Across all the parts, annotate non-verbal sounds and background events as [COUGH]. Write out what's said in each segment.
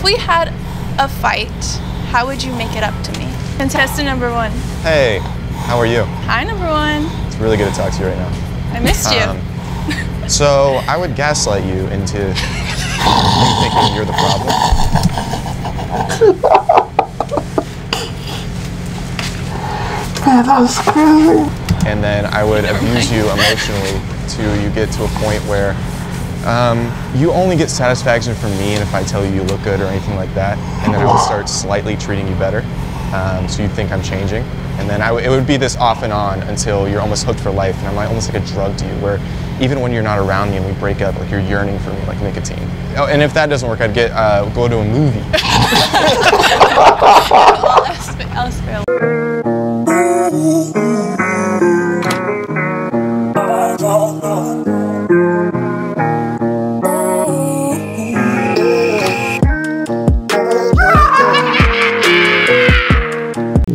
If we had a fight, how would you make it up to me? Contestant number one. Hey, how are you? Hi, number one. It's really good to talk to you right now. I missed you. Um, so I would gaslight you into you thinking you're the problem. Man, that was crazy. And then I would abuse you emotionally to you get to a point where um, you only get satisfaction from me and if I tell you you look good or anything like that. And then I would start slightly treating you better. Um, so you think I'm changing. And then I w- it would be this off and on until you're almost hooked for life. And I'm like, almost like a drug to you where even when you're not around me and we break up, like you're yearning for me like nicotine. Oh, and if that doesn't work, I'd get uh, go to a movie. [LAUGHS] Alice Fail.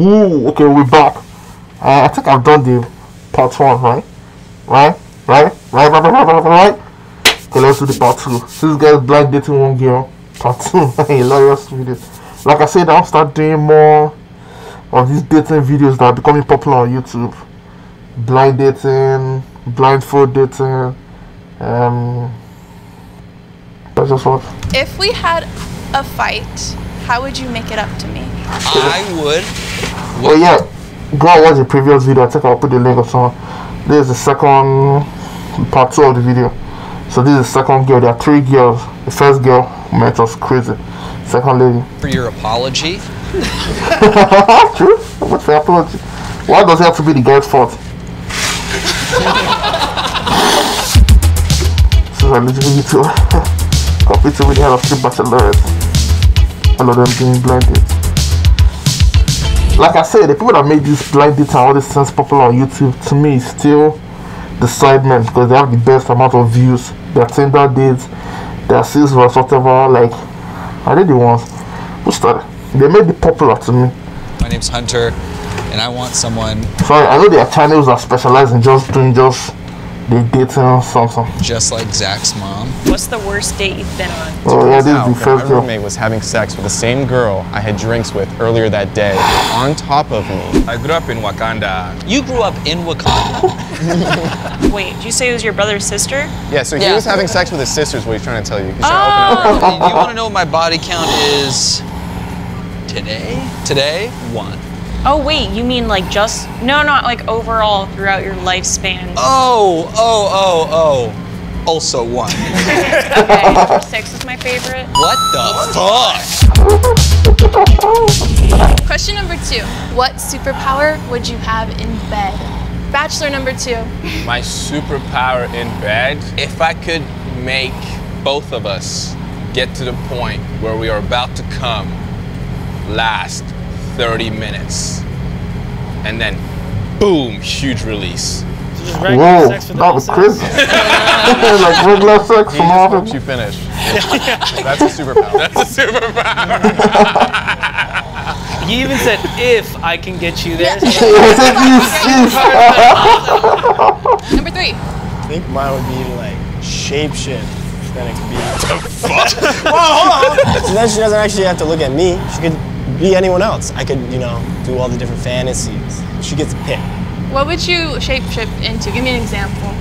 Ooh, okay, we're back. Uh, I think I've done the part one, right? Right? Right? Right? Right? Right? Right? Right? Okay, let's do the part two. This guy's blind dating one girl. Part two. Hilarious video. Like I said, I'll start doing more of these dating videos that are becoming popular on YouTube. Blind dating, blindfold dating. Um, that's just what. If we had a fight, how would you make it up to me? I would. Well, yeah, go and watch the previous video. I think I'll put the link or something. This is the second part two of the video. So this is the second girl. There are three girls. The first girl met us crazy. Second lady. For your apology. [LAUGHS] True. What's the apology? Why does it have to be the girl's fault? [LAUGHS] so I literally need to [LAUGHS] compete with the head of three bachelorettes. All of them being blinded. Like I said, the people that made this blind date and all these things popular on YouTube, to me, is still the sidemen because they have the best amount of views. Their Tinder dates, their sales was whatever. Like, are they the ones who started? They made it popular to me. My name's Hunter, and I want someone Sorry, I know there are channels that specialize in just doing just the dating something. just like Zach's mom. What's the worst date you've been on? Oh yeah, this is the that first my girl. roommate was having sex with the same girl I had drinks with earlier that day on top of me. I grew up in Wakanda. You grew up in Wakanda. [LAUGHS] Wait, did you say it was your brother's sister? Yeah, so he was having sex with his sisters. What he's trying to tell you? He's trying to open up. Oh. Do you want to know what my body count is today? Today, one. Oh wait, you mean like just no, not like overall throughout your lifespan. Oh, oh, oh, oh. Also one. [LAUGHS] Okay, six is my favorite. What the fuck? Question number two. What superpower would you have in bed? Bachelor number two. My superpower in bed, if I could make both of us get to the point where we are about to come last 30 minutes and then boom, huge release. Just Whoa, sex for the that was nonsense. crazy. [LAUGHS] like regular sex He from just all hopes you finish. [LAUGHS] That's a superpower. [LAUGHS] That's a superpower. He even said, if I can get you there. Number three. I think mine would be like shapeshift. Then it could be. well, hold on. So then she doesn't actually have to look at me. She could be anyone else. I could, you know, do all the different fantasies. She gets to pick. What would you shapeshift into? Give me an example.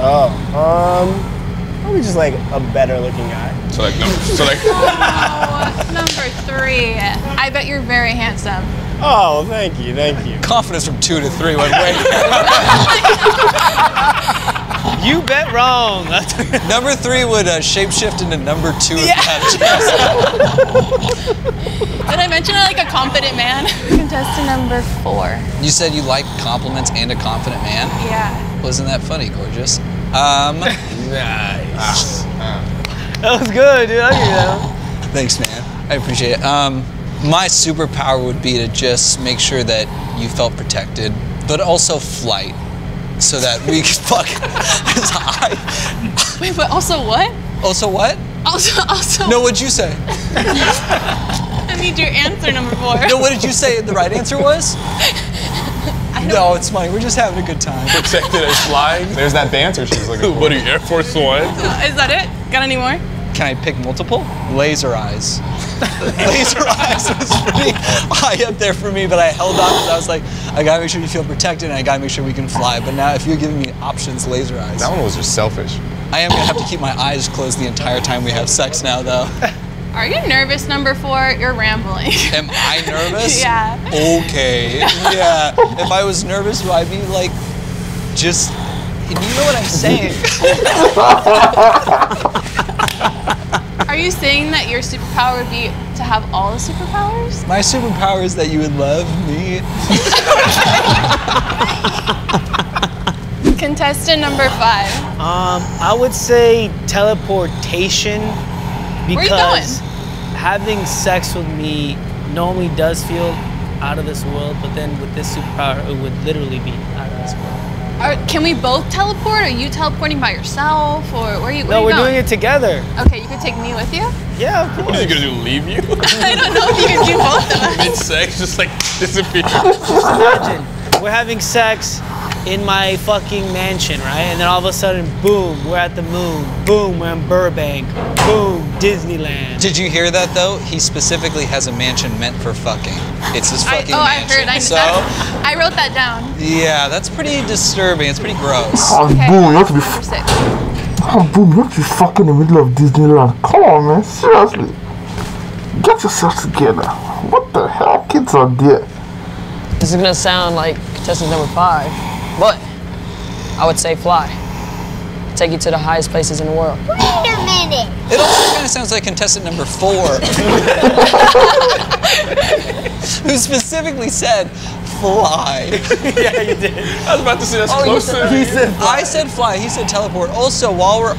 Oh, um, probably just like a better looking guy. So like, no, so like, [LAUGHS] Oh, number three. I bet you're very handsome. Oh, thank you, thank you. Confidence from two to three went way. [LAUGHS] [LAUGHS] you bet wrong. [LAUGHS] number three would uh, shapeshift into number two. if [LAUGHS] Did I mention I like a confident man? [LAUGHS] Contestant number four. You said you like compliments and a confident man. Yeah. Wasn't that funny, gorgeous? Um, nice. That was good, dude. I give you that thanks, man. I appreciate it. Um, my superpower would be to just make sure that you felt protected, but also flight, so that we could [LAUGHS] fuck as high. Wait, but also what? Also, what? Also, also. No, what'd you say? [LAUGHS] I need your answer, number four. No, what did you say? The right answer was? No, it's fine. We're just having a good time. Protected as flying. There's that banter she's looking for. What are you, Air Force One? Uh, is that it? Got any more? Can I pick multiple? Laser eyes. Laser eyes was pretty high up there for me, but I held on because I was like, I gotta make sure you feel protected and I gotta make sure we can fly. But now, if you're giving me options, laser eyes. That one was just selfish. I am gonna have to keep my eyes closed the entire time we have sex now, though. Are you nervous, number four? You're rambling. Am I nervous? [LAUGHS] Yeah. Okay. Yeah. If I was nervous, would I be like, just, you know what I'm saying? [LAUGHS] Are you saying that your superpower would be to have all the superpowers? My superpower is that you would love me. [LAUGHS] Contestant number five. Um, I would say teleportation because having sex with me normally does feel out of this world, but then with this superpower, it would literally be out of this world. Are, can we both teleport? Are you teleporting by yourself, or where are you? Where No, are we're you doing going? it together. Okay, you could take me with you. Yeah, of What course. are you gonna do? Leave you? [LAUGHS] I don't know if you can do [LAUGHS] both of us. Mid sex, just like disappear. [LAUGHS] Imagine we're having sex in my fucking mansion, right? And then all of a sudden, boom, we're at the moon. Boom, we're in Burbank. Boom, Disneyland. Did you hear that though? He specifically has a mansion meant for fucking. It's his I, fucking oh, I mansion. heard. I, so, that, I wrote that down. yeah, that's pretty disturbing. It's pretty gross. And Okay. boom, you have to be Number six. Oh, boom, you have to be fucking in the middle of Disneyland. Come on, man. Seriously. Get yourself together. What the hell? Kids are there. This is gonna sound like contestant number five, but I would say fly. Take you to the highest places in the world. Wait a minute. It also kind of sounds like contestant number four, [LAUGHS] who specifically said fly. [LAUGHS] yeah, you did. I was about to say that's Oh, you closer. said- He said I said fly. He said teleport. Also, while we're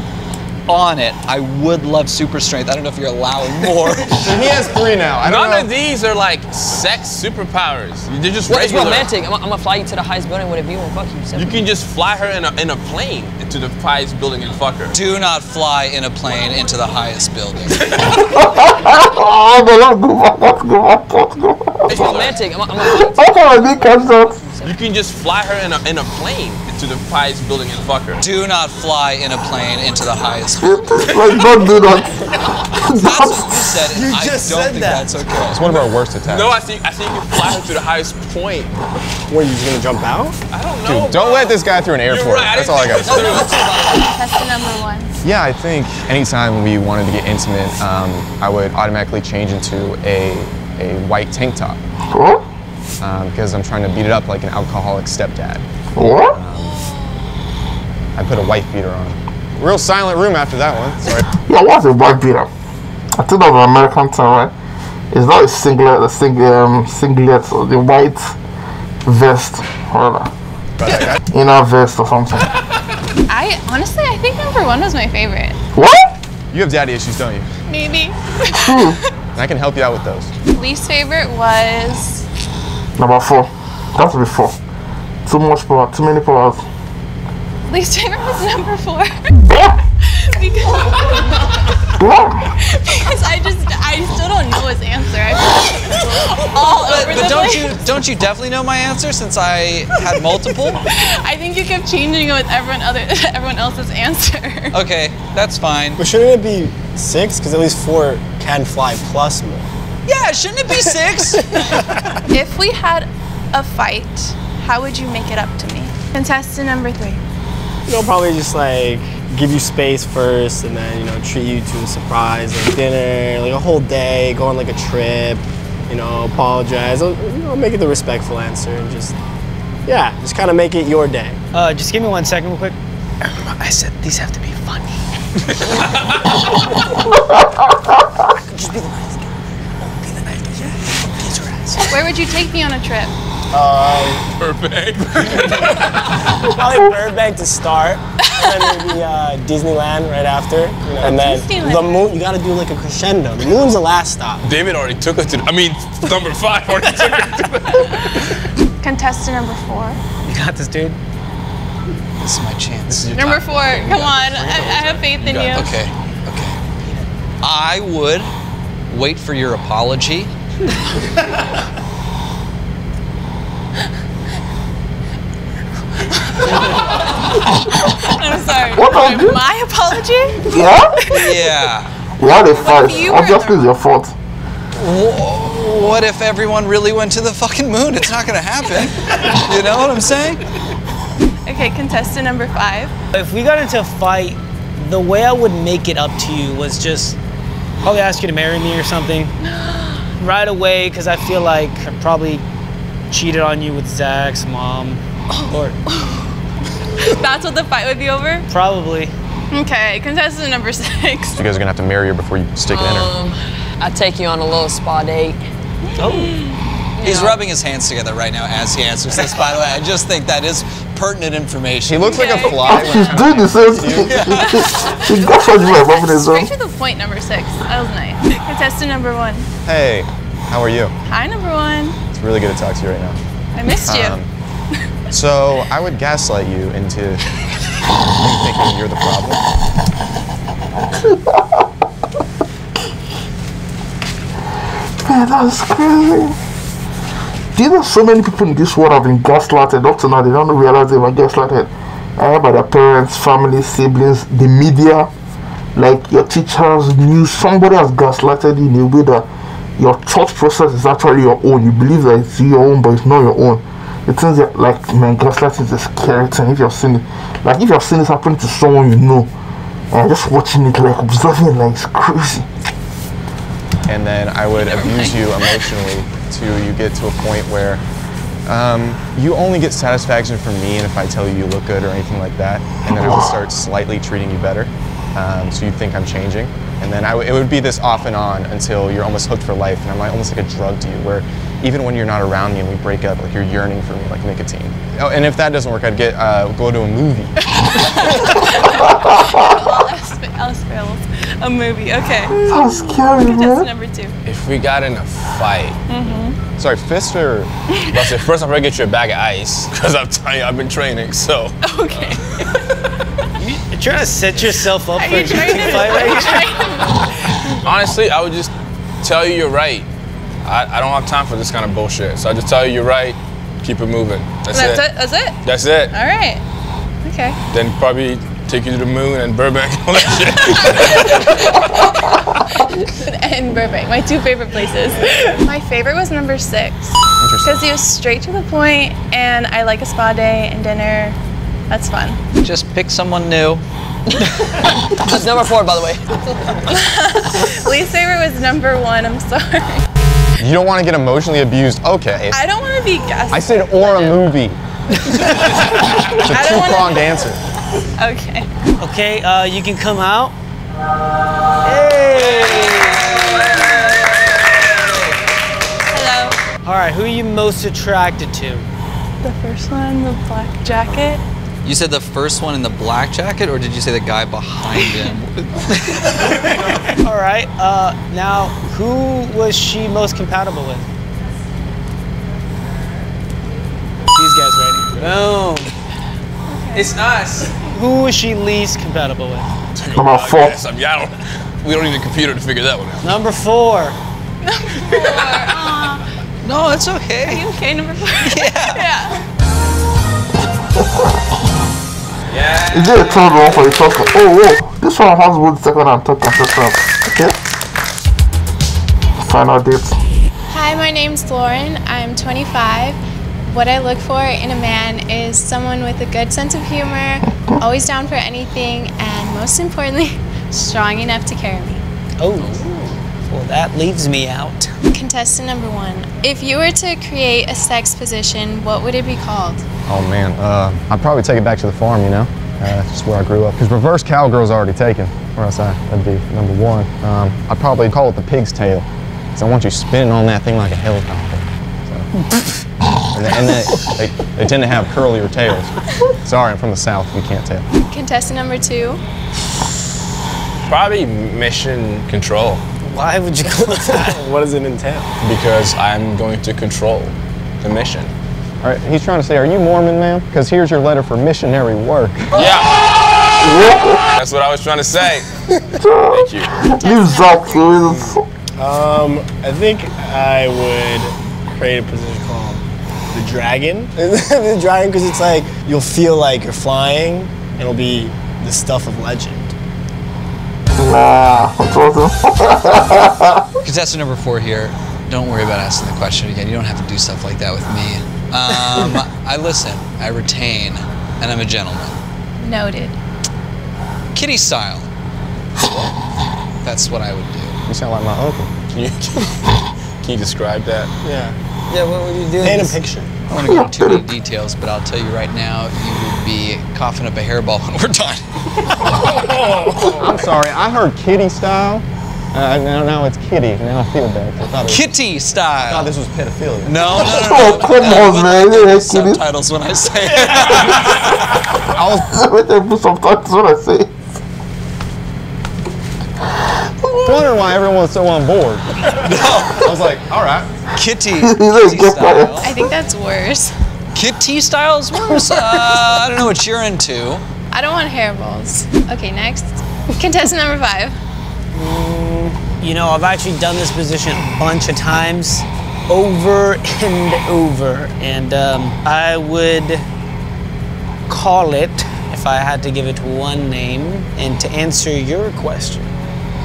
on it, I would love super strength. I don't know if you're allowing [LAUGHS] more. He has three now. I don't None know. of these are like sex superpowers. They're just Well, it's romantic. I'm, I'm gonna fly you to the highest building with a view and fuck you. You can just fly her in a, in a plane into the highest building and fuck her. Do not fly in a plane into the highest building. Oh, no, let's go back. Go back. Let's go back. It's romantic. I'm, I'm gonna fly you to How come I didn't catch that? You can just fly her in a, in a plane into the highest building in fuck her. Do not fly in a plane into the highest [LAUGHS] building. like, don't do that. That's what you said. and You I just don't said think that. that's okay. It's one of our worst attacks. No, I think I think you fly her to the highest point. Where you just gonna jump out? I don't know. Dude, don't let this guy through an airport. right, That's didn't all I got think to say. this through. Contestant number one. Yeah, I think anytime we wanted to get intimate, um, I would automatically change into a, a white tank top What? um, because I'm trying to beat it up like an alcoholic stepdad. What? I put a white beater on. Real silent room after that one. Sorry. Yeah, what's a white beater? I think that's an American term, right? It's not a singlet, a sing, um, singlet, or the white vest, or whatever. Inner vest or something. I honestly, I think number one was my favorite. What? You have daddy issues, don't you? Maybe. And I can help you out with those. Least favorite was Number four. That's be four. Too much power, too many powers. Least favorite was number four. Because, [LAUGHS] because I just I still don't know his answer. I feel like all But, over but the don't place. you don't you definitely know my answer since I had multiple? [LAUGHS] I think you kept changing it with everyone other [LAUGHS] everyone else's answer. Okay, that's fine. But shouldn't it be six? Because at least four can fly plus more. Yeah, shouldn't it be six? If we had a fight, how would you make it up to me? Contestant number three. You know, probably just like give you space first, and then you know treat you to a surprise, like dinner, like a whole day, go on like a trip. You know, apologize. You know, make it the respectful answer, and just yeah, just kind of make it your day. Uh, just give me one second, real quick. I said these have to be funny. [LAUGHS] Just be the nice guy. Be the nice guy. Yeah. Kiss her ass. Where would you take me on a trip? Burbank. [LAUGHS] Probably Burbank to start, and then maybe uh, Disneyland right after, you know, and then Disneyland. the moon. You got to do like a crescendo. The moon's the last stop. David already took us to. I mean, number five already took her to. [LAUGHS] Contestant number four. You got this, dude. this is my chance. Number four. Come on. I, I have faith in you. Okay, okay. I would wait for your apology. [LAUGHS] [LAUGHS] I'm sorry. What I do? My apology? Yeah? Yeah. We had a fight. you were Obviously, it's your fault. wh- what if everyone really went to the fucking moon? It's not gonna happen. you know what I'm saying? Okay, contestant number five. If we got into a fight, the way I would make it up to you was just probably ask you to marry me or something [GASPS] right away because I feel like I probably cheated on you with Zach's mom. Oh. Or [LAUGHS] [LAUGHS] That's what the fight would be over? probably. Okay, contestant number six. You guys are gonna have to marry her before you stick it in her. Um, I take you on a little spa date. Oh. [GASPS] He's rubbing his hands together right now as he answers this. By the way, I just think that is pertinent information. He looks like a fly. when She's doing to- the same thing. She got such like rubbing his Straight own. to the point, number six. That was nice. [LAUGHS] Contestant number one. Hey, how are you? Hi, number one. It's really good to talk to you right now. I missed you. Um, so I would gaslight you into thinking you're the problem. Man, that's crazy. Do you know so many people in this world have been gaslighted up to now? They don't realize they were gaslighted uh, by their parents, family, siblings, the media. Like your teachers knew somebody has gaslighted you in a way that your thought process is actually your own. You believe that it's your own, but it's not your own. Things that, like, man, gaslighting is a scary thing. If you're seeing it, like, if you're seeing this happen to someone you know, and just watching it, like, observing it, like, it's crazy. and then I would abuse you emotionally to you get to a point where um, you only get satisfaction from me and if I tell you you look good or anything like that, and then I would start slightly treating you better, um, so you think I'm changing, and then it would be this off and on until you're almost hooked for life, and I'm like, almost like a drug to you, where even when you're not around me and we break up, like you're yearning for me like nicotine. Oh, and if that doesn't work, I'd get uh, go to a movie. [LAUGHS] All else, else fails. A movie. Okay. That's scary, Contestant man. number two. If we got in a fight, Sorry, fist or but say first I'm gonna get you a bag of ice because I'm telling you I've been training. So Okay. [LAUGHS] You're trying to set yourself up Are for a [LAUGHS] you trying fight Are right you here. honestly, I would just tell you you're right. I, I don't have time for this kind of bullshit. So I just tell you you're right. Keep it moving. That's, That's it. it. That's it. That's it. All right. Okay. Then probably take you to the moon and Burbank and all that shit. [LAUGHS] and Burbank, my two favorite places. My favorite was number six because he was straight to the point, and I like a spa day and dinner. That's fun. Just pick someone new. That's number four, by the way. [LAUGHS] Least favorite was number one. I'm sorry. You don't want to get emotionally abused. Okay. I don't want to be guessed. I said or a movie. [LAUGHS] It's a don't wanna- two-pronged answer. Okay. Okay, uh, you can come out. Hey! Hello. All right, who are you most attracted to? The first one, the black jacket. You said the first one in the black jacket, or did you say the guy behind him? [LAUGHS] All right, uh, now who was she most compatible with? These guys ready? Boom. it's us. Who was she least compatible with? Number four. Yes, I mean, I don't, we don't need a computer to figure that one out. Number four. [LAUGHS] No, it's okay. Are okay. you okay, number four? Yeah. [LAUGHS] yeah. Is there a third one for the first one? Oh, whoa. This one has both the second and third contestant. Okay. Final date. Hi, my name's Lauren. I'm 25. What I look for in a man is someone with a good sense of humor, always down for anything, and most importantly, [LAUGHS] strong enough to carry me. Oh, well, that leaves me out. Contestant number one. If you were to create a sex position, what would it be called? Oh man, uh, I'd probably take it back to the farm, you know? Uh, just where I grew up. Because reverse cowgirl's already taken. Where else I, that'd be number one. Um, I'd probably call it the pig's tail. Because I want you spinning on that thing like a helicopter. So. and they, and they, they, they tend to have curlier tails. Sorry, I'm from the south, we can't tell. Contestant number two. Probably mission control Why would you go with that? [LAUGHS] What does it entail? because I'm going to control the mission. All right, he's trying to say, are you Mormon, ma'am? Because here's your letter for missionary work. Yeah. That's what I was trying to say. Thank you. Leave Zach to his. Um, I think I would create a position called the dragon. [LAUGHS] the dragon, because it's like you'll feel like you're flying, and it'll be the stuff of legend. Nah, it wasn't. Contestant number four here. Don't worry about asking the question again. You don't have to do stuff like that with me. Um, I listen, I retain, and I'm a gentleman. Noted. Kitty style. That's what I would do. You sound like my uncle. Can you, [LAUGHS] can you describe that? Yeah. Yeah, what would you do? Paint a picture. I don't want to go into too many details, but I'll tell you right now, you would be coughing up a hairball when we're done. [LAUGHS] I'm sorry, I heard kitty style. Uh, now, now it's kitty. Now I feel bad. I thought, it was, Kitty I style. thought this was pedophilia. No, no, no, no. Oh, come on, man. You ain't. [LAUGHS] Subtitles when I say it. I was Wait, they put some titles what I say. wondering why everyone was so on board. [LAUGHS] No. I was like, all right. Kitty. [LAUGHS] Kitty style. I think that's worse. Kitty style is worse. Uh, I don't know what you're into. I don't want hairballs. Okay, next. Contestant number five. You know, I've actually done this position a bunch of times, over and over, and um, I would call it, if I had to give it one name, and to answer your question.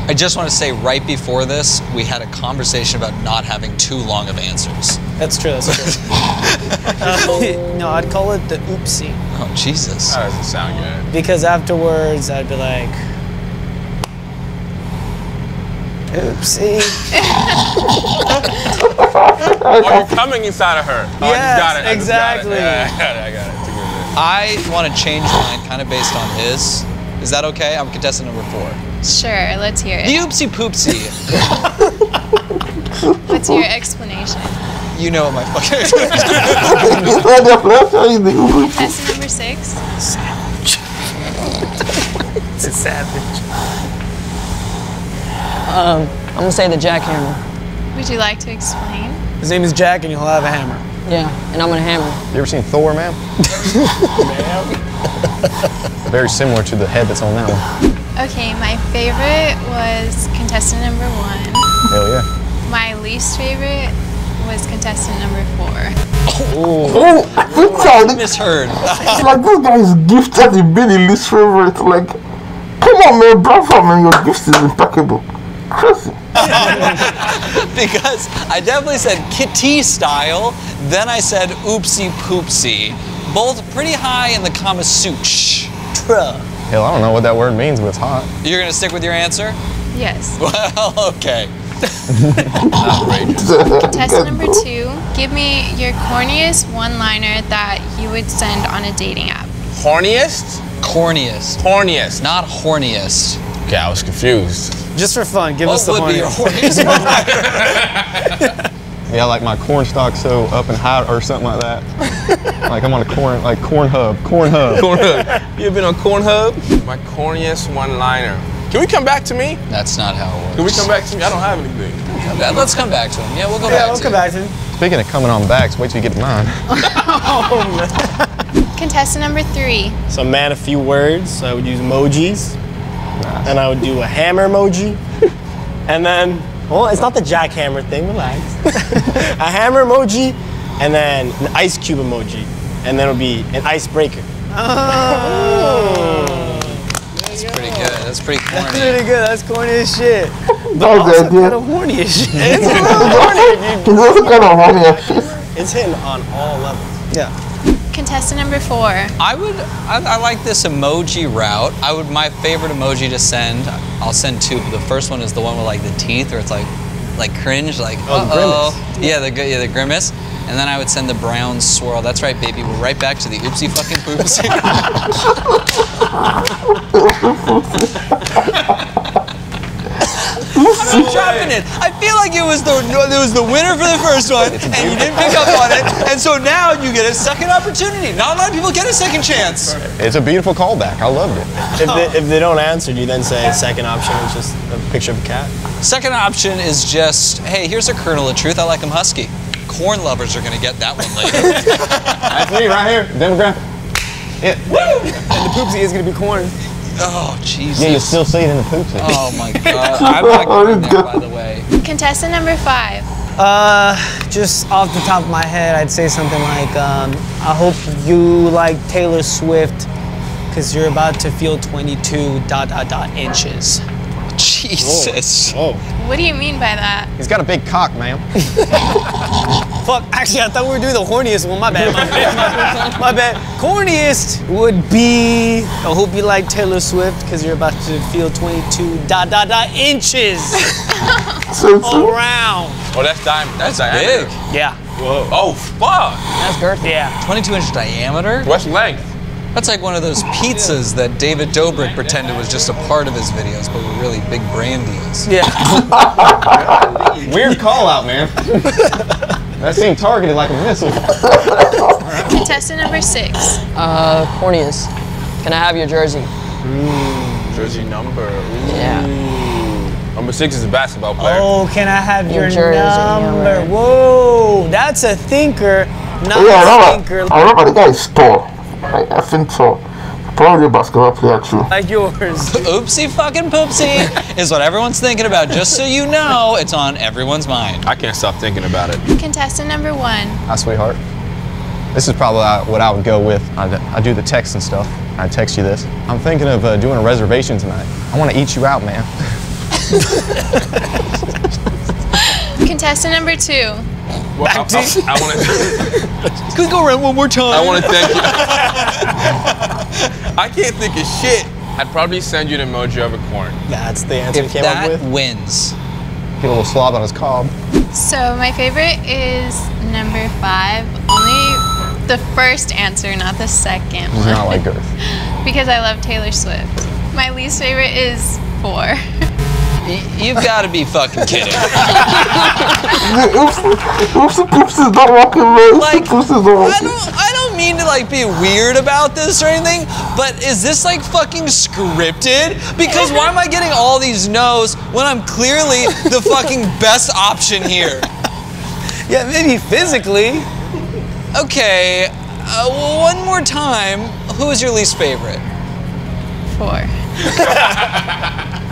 I just want to say right before this, we had a conversation about not having too long of answers. That's true. That's true. Uh, [LAUGHS] [LAUGHS] no, I'd call it the oopsie Oh, Jesus. That doesn't sound good. because afterwards I'd be like, oopsie. [LAUGHS] Oh, you're coming inside of her. Oh, Yes, just. I just got it. exactly. Yeah, I got it. I got it. It's a good bit. I want to change mine kind of based on his. Is that okay? I'm contestant number four. Sure, let's hear it. The it. oopsie poopsie. [LAUGHS] What's your explanation? you know what my fucking. explanation like, the is. Contestant number six. Savage. It's a savage. Um, I'm gonna say the jackhammer. Would you like to explain? His name is Jack, and he'll have a hammer. Yeah, and I'm gonna hammer. You ever seen Thor, man? [LAUGHS] Very similar to the head that's on that one. Okay, my favorite was contestant number one. Hell yeah. My least favorite was contestant number four. Oh, this guy, Misheard. it's [LAUGHS] like this guy is gifted in being the least favorite. Like, come on, man, bravo, man, your gift is impeccable. Crazy. [LAUGHS] because I definitely said kitty style, then I said oopsie poopsie. Both pretty high in the Kama Sutra. Hell, I don't know what that word means, but it's hot. You're gonna stick with your answer? Yes. [LAUGHS] Well, okay. [LAUGHS] Contestant number two, give me your corniest one-liner that you would send on a dating app. Horniest? Corniest, Horniest. not horniest. Okay, I was confused. Just for fun, give us the would be your horny. horniest? Yeah, like my corn stock so up and high or something like that. like I'm on a corn, like corn hub, corn hub. Corn hub. You ever been on corn hub? My corniest one-liner. Can we come back to me? That's not how it works. Can we come back to me? I don't have anything. Let's come back to him. Yeah, we'll go Yeah, back we'll to come it. back to him. Speaking of coming on backs, wait till you get to mine. [LAUGHS] Oh, Contestant number three, So a man, a few words. So I would use emojis, and I would do a hammer emoji, [LAUGHS] and then well, it's not the jackhammer thing. Relax. [LAUGHS] a hammer emoji, and then an ice cube emoji, and then it'll be an icebreaker. Oh. That's pretty good. That's pretty corny. Pretty good. That's corny as shit. That's was the Kind idea. of horny as shit. [LAUGHS] He's also kind of horny shit. It's hitting on all levels. Yeah. Contestant number four, I would. I, I like this emoji route. I would. My favorite emoji to send. I'll send two. but The first one is the one with like the teeth, or it's like, like cringe, like Oh, the uh-oh. Yeah, the gr- yeah the grimace. And then I would send the brown swirl. That's right, baby. We're right back to the oopsie fucking poopsie. [LAUGHS] [LAUGHS] I'm dropping it. I feel like it was the it was the winner for the first one, and you didn't pick up on it, and so now you get a second opportunity. Not a lot of people get a second chance. It's a beautiful callback. I loved it. If they, if they don't answer, do you then say second option is just a picture of a cat? Second option is just, hey, here's a kernel of truth. I like them husky. Corn lovers are gonna get that one later. [LAUGHS] That's me right here. Demographic. Yeah. And the poopsie is gonna be corn. Oh, Jesus. Yeah, you still see it in the poops. Oh my God. [LAUGHS] I'm not going there, by the way. contestant number five, Uh, just off the top of my head, I'd say something like, um, I hope you like Taylor Swift, because you're about to feel 22 dot dot dot inches. Jesus. Oh. What do you mean by that? He's got a big cock, ma'am. [LAUGHS] Fuck, actually, I thought we were doing the horniest one. My bad, my bad. My bad. Corniest would be, I hope you like Taylor Swift because you're about to feel 22 da da da inches [LAUGHS] So, so, around. Oh, that's di- that's, Big. diameter. Yeah, Whoa. Oh, fuck. That's girthy. yeah. 22 inch diameter? What's length? That's like one of those pizzas that David Dobrik pretended was just a part of his videos, but were really big brand deals. Yeah. [LAUGHS] Weird call out, man. that seemed targeted like a missile. Contestant number six. Uh, corniest. Can I have your jersey? Jersey number. Ooh. Yeah. Number six is a basketball player. Oh, can I have your, Your jersey, yeah, number? Whoa, that's a thinker, not yeah, I a thinker remember, I remember the guy is tall. Like, I think tall. Probably a basketball player too. like yours. [LAUGHS] Oopsie fucking poopsie is what everyone's thinking about. Just so you know, it's on everyone's mind. I can't stop thinking about it. Contestant number one. Hi, sweetheart. This is probably what I would go with. I, I do the text and stuff. I text you this. I'm thinking of uh, doing a reservation tonight. I want to eat you out, man. [LAUGHS] Contestant number two. Well, I, I, want to. [LAUGHS] Could go around one more time. I want to thank you. [LAUGHS] I can't think of shit. I'd probably send you an emoji of a corn. That's the answer if you came up that with. wins, Get a little slob on his cob. So my favorite is number five. Only the first answer, not the second He's not like girth. [LAUGHS] because I love Taylor Swift. My least favorite is four. Y- you've got to be fucking kidding. Oops, oopsie poopsie is not walking, man. Oopsie Like, poopsie is not I walking. don't, I don't mean to like be weird about this or anything, but is this like fucking scripted? Because why am I getting all these no's when I'm clearly the fucking best option here? Yeah, maybe physically. Okay, uh, well, one more time. Who is your least favorite? Four. [LAUGHS]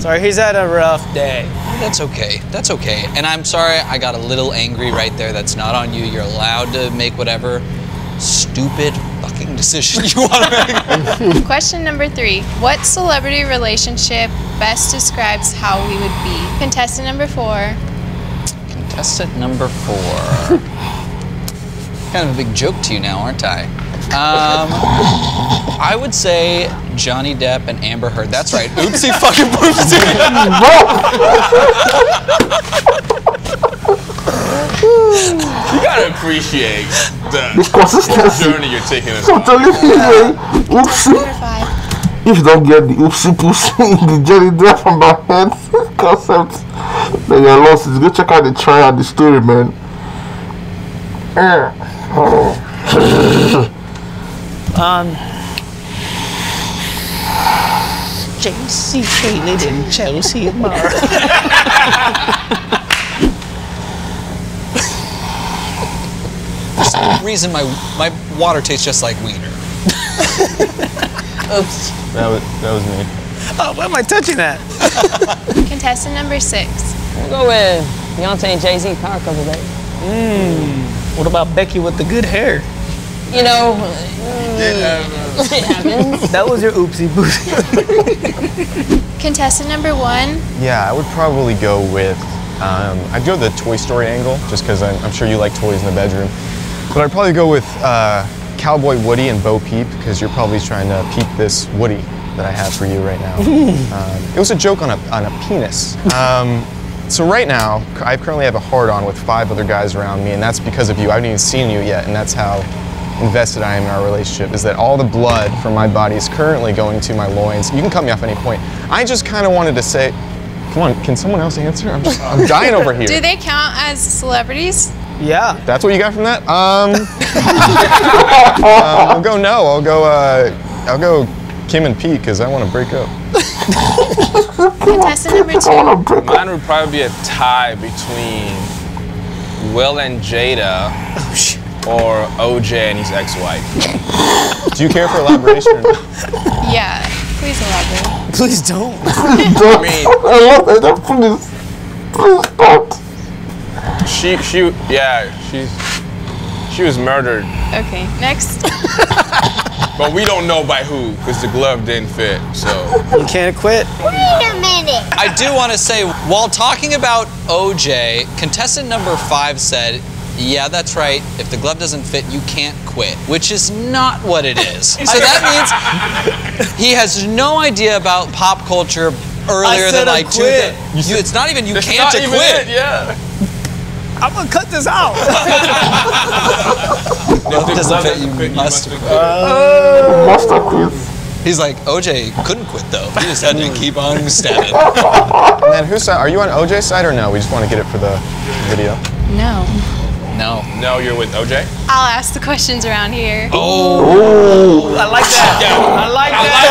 Sorry, he's had a rough day. That's okay. That's okay. And I'm sorry I got a little angry right there. That's not on you. You're allowed to make whatever stupid fucking decision you want to make. [LAUGHS] Question number three. What celebrity relationship best describes how we would be? Contestant number four. Contestant number four. [LAUGHS] kind of a big joke to you now, aren't I? Um, I would say Johnny Depp and Amber Heard. That's right. Oopsie [LAUGHS] fucking poopsie. You gotta appreciate the The consistency. journey you're taking us I'm on. telling you, man. Oopsie. If you don't get the oopsie poopsie, the jelly there from my head [LAUGHS] concept, then you're lost. Go check out the trial, the story, man. Eh. Oh. [LAUGHS] Um. JC Caleb and Chelsea Mara. reason my my water tastes just like wiener. Oops. That was, that was me. Oh, why am I touching that? Contestant number six. We'll go with Beyonce and Jay Z power couple, baby. What about Becky with the good hair? You know, it happens. That was your oopsie boopsie. [LAUGHS] Contestant number one. Yeah, I would probably go with, um, I'd go the Toy Story angle, just because I'm, I'm sure you like toys in the bedroom. But I'd probably go with uh, Cowboy Woody and Bo Peep, because you're probably trying to peep this Woody that I have for you right now. [LAUGHS] um, it was a joke on a, on a penis. Um, so right now, I currently have a hard-on with five other guys around me, and that's because of you. I haven't even seen you yet, and that's how invested I am in our relationship is that all the blood from my body is currently going to my loins. You can cut me off any point. I just kind of wanted to say, come on, can someone else answer? I'm, just, I'm dying over here. [LAUGHS] Do they count as celebrities? Yeah. That's what you got from that? Um, [LAUGHS] um, I'll go no. I'll go. Uh, I'll go Kim and Pete because I want to break up. Contestant number two. wanna break up. Mine would probably be a tie between Will and Jada or OJ and his ex-wife. Do you care for elaboration? Or not? Yeah. Please elaborate. Please don't. [LAUGHS] Don't. mean- I love that. That Please, please stop. She, she, yeah, she's, she was murdered. Okay. Next. [LAUGHS] But we don't know by who, because the glove didn't fit. So You can't quit. Wait a minute. I do want to say, while talking about OJ, contestant number five said, yeah, that's right. If the glove doesn't fit, you can't quit, which is not what it is. [LAUGHS] So that means he has no idea about pop culture earlier said than I like two. You, it's not even you That's can't not to even quit. it, yeah. I'm gonna cut this out. [LAUGHS] If the doesn't glove fit, you fit, must have quit. quit. Uh, Master quiz. He's like, OJ couldn't quit though. He just had to keep on stabbing. And then whose side? Are you on OJ's side or no? We just want to get it for the video. No. No. No, you're with OJ? I'll ask the questions around here. Oh, I like that. I like that.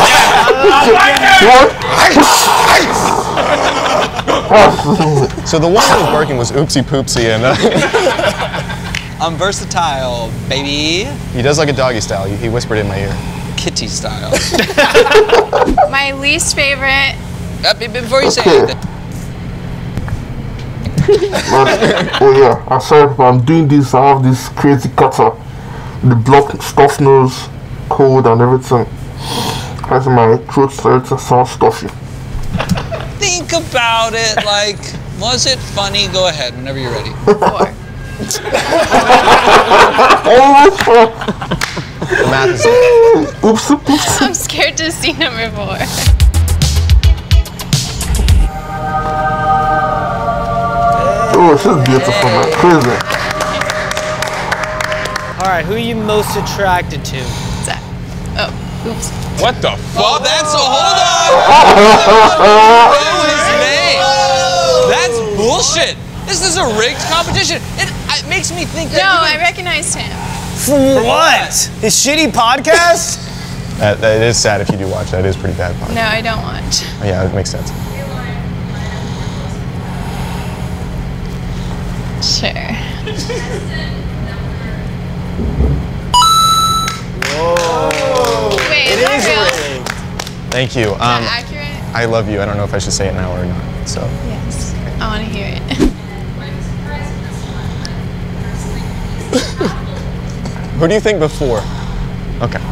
I like that. So the one that was working was Oopsie Poopsie, and uh, [LAUGHS] I'm versatile, baby. he does like a doggy style. He he whispered in my ear. Kitty style. [LAUGHS] My least favorite. Uh, Before you say Okay. anything, Man, oh yeah, I'm sorry, but I'm doing this. I have this crazy cutter, the block stuff nose, cold and everything. As my throat starts to sound stuffy. think about it. Like, was it funny? Go ahead whenever you're ready. Four. [LAUGHS] Oh, fuck. The math is. Oops, oops. I'm scared to see number four. Oh, she's beautiful, man. Crazy. All right, who are you most attracted to? Zach. Oh, oops. What the Oh, fuck? that's a hold on. Know his name. That's bullshit. This is a rigged competition. It, it makes me think that. No, you I recognized him. For what? His shitty podcast? That, that is sad if you do watch. That is pretty bad. Podcast. No, I don't watch. Yeah, it makes sense. Sure. Wait, is that real? Thank you. Is that Um, accurate? I love you. I don't know if I should say it now or not. So. Yes. I want to hear it. [LAUGHS] Who do you think before? Okay. [LAUGHS]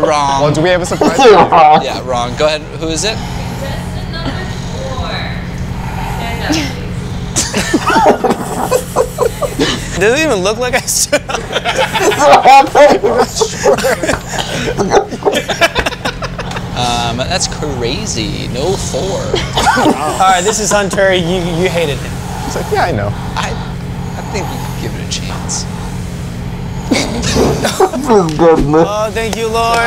Wrong. Well, do we have a surprise? [LAUGHS] Yeah, wrong. Go ahead. Who is it? [LAUGHS] It doesn't even look like I stood up. [LAUGHS] Um, that's crazy. No four. [LAUGHS] All right, this is Hunter. You you hated him. It's like, yeah, I know. I, I think we could give it a chance. Please, God, man. Oh, thank you, Lauren.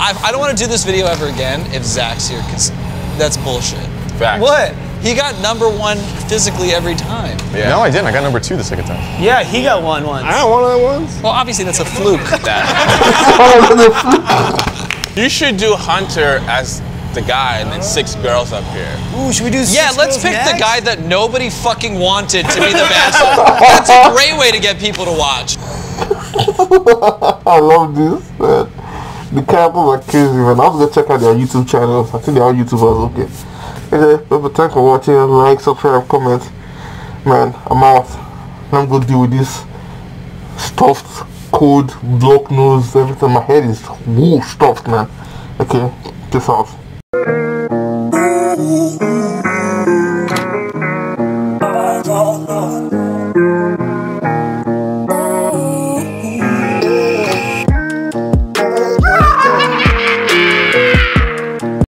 I, I don't want to do this video ever again if Zach's here, because that's bullshit. Facts. What? He got number one physically every time. Yeah. No, I didn't. I got number two the second time. Yeah, he got one once. I got one of the ones. Well, obviously that's a fluke. [LAUGHS] You should do Hunter as the guy and then six girls up here. Ooh, should we do? Yeah, let's girls pick the guy that nobody fucking wanted to be the [LAUGHS] bachelor. That's a great way to get people to watch. [LAUGHS] I love this, man. The characters are crazy, man. I'm gonna check out their YouTube channels. I think they're all YouTubers, okay. Okay, but thanks for watching. Like, subscribe, comment. Man, I'm out. I'm gonna deal with this stuffed, cold, block nose, everything. My head is woo stuffed, man. Okay, peace out.